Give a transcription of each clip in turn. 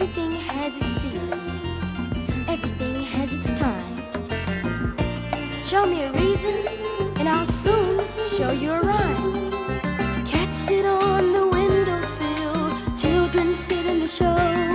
Everything has its season. Everything has its time. Show me a reason, and I'll soon show you a rhyme. Cats sit on the windowsill, children sit in the show.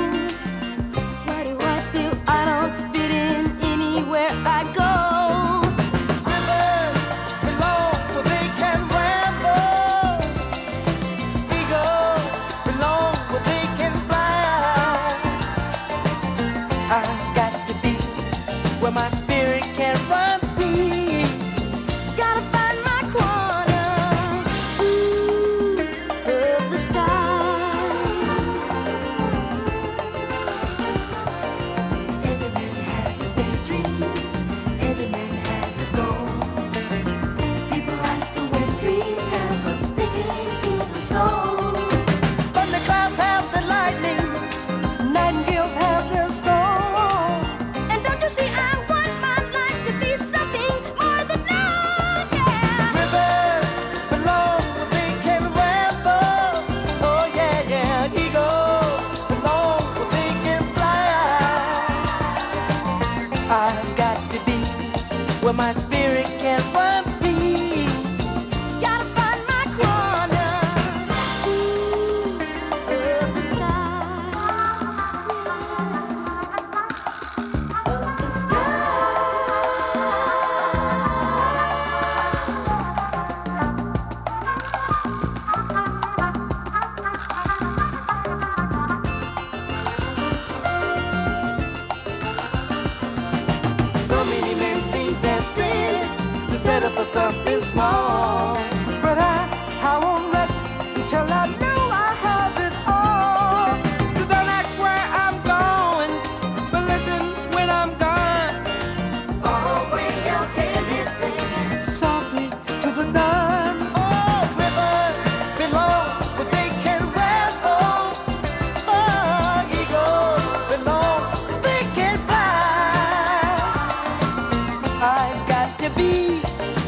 My.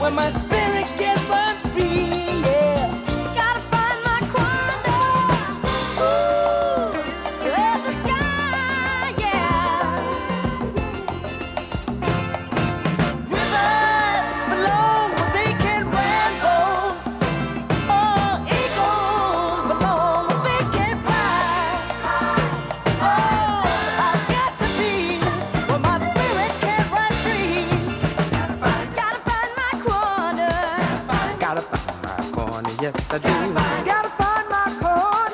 we must Yes, I do. I Gotta find my core.